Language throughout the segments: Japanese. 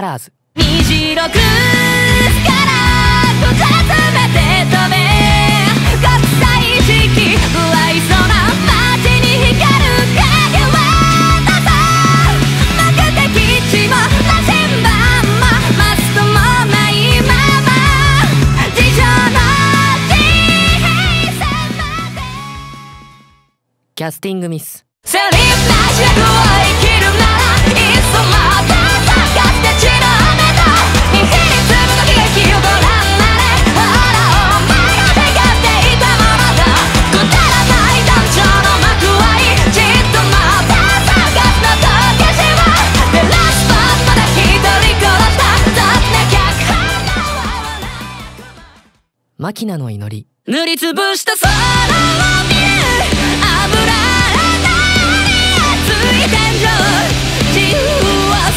カラーズ。虹からこたつめて止め国際意識不愛想な街に光る影はどうぞ負けてきちもなしんばんもマストもないまま地上の地平線までキャスティングミス。セリフなし役を生きるマキナの祈り。塗りつぶした空を見る油あたり熱い天井自由を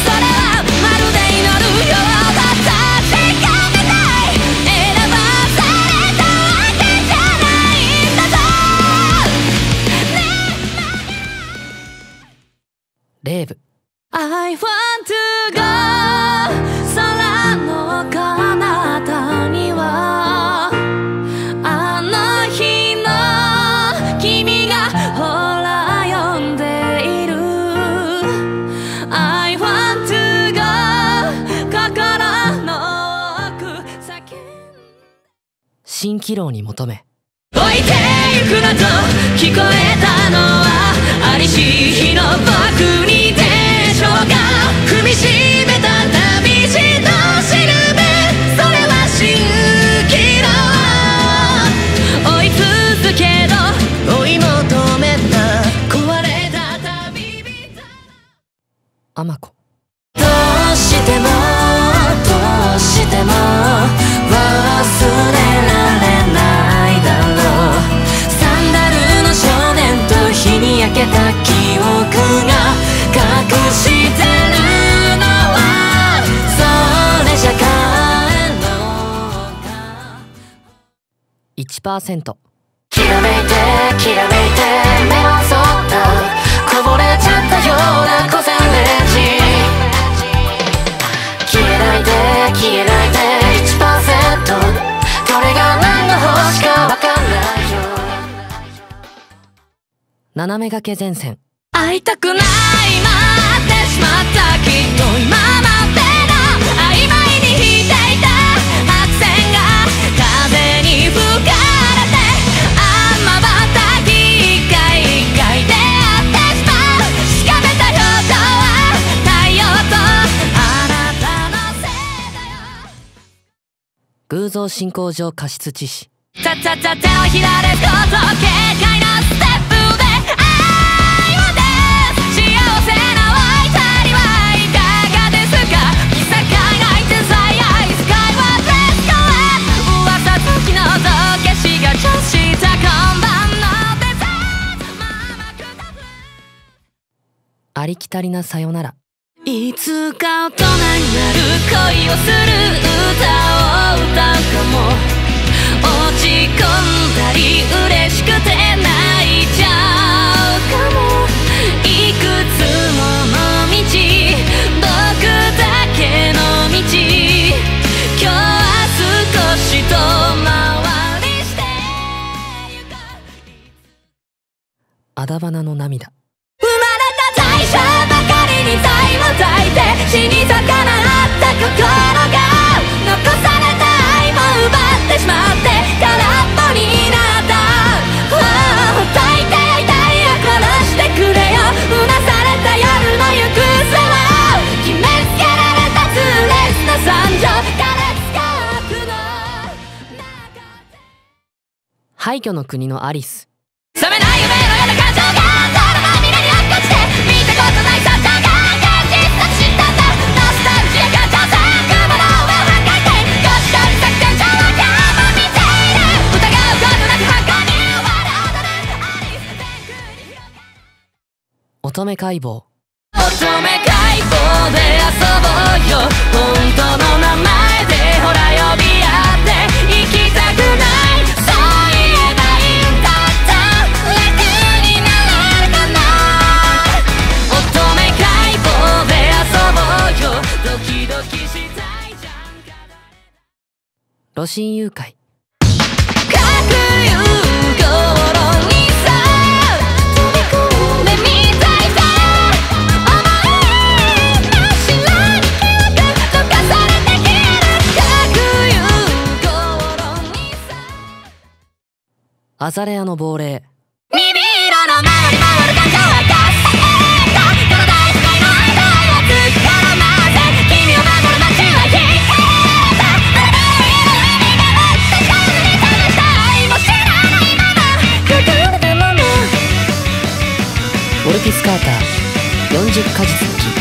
それはまるで祈るようだ確かめたい選ばされたわけじゃないんだぞねレーブ。I want to go 空の彼蜃気楼に求め。置いてゆくなと聞こえたのはありし日の僕にでしょうか？踏みしめた旅路のしるべ。それは蜃気楼追い続けろ。追い求めた。壊れた旅人アマコ。どうしても1%きらめいてきらめいて目をそったこぼれちゃったような小銭レンジ消えないで消えないで1%これが何の星かわかんないよ斜め掛け前線。会いたくない待ってしまった。きっと今まで偶像進行上過失致死。れと軽快なステップで愛をです幸せなはいかがですか？見境ない天才愛スカイはレスコへ噂つきの道化師が調した看板のデザート。ありきたりなさよならいつか大人になる恋をする歌を歌うかも。落ち込んだり嬉しくて泣いちゃうかも。いくつもの道僕だけの道今日は少し遠回りしてゆこうあだ花の涙。に財を抱いて死に魚った心が残された愛も奪ってしまって空っぽになったああ抱いて痛いよ殺してくれようなされた夜の行く末を決めつけられた痛烈な惨状苛烈か悪の中で廃墟の国のアリス覚めない乙女解剖。乙女解剖で遊ぼうよ。本当の名前でほら呼び合って。行きたくない。そう言えばいいんだった。楽になれるかな。乙女解剖で遊ぼうよ。ドキドキしたいじゃんロシ心誘拐。アザレアの亡霊。耳色の回り回る感情はガスた。この大使の間を突き絡ませ君を守る街は消えた。あなた。の家の意味が私が胸に覚めた。愛も知らないまま隠れた。ままオルピス・カーター40果実の木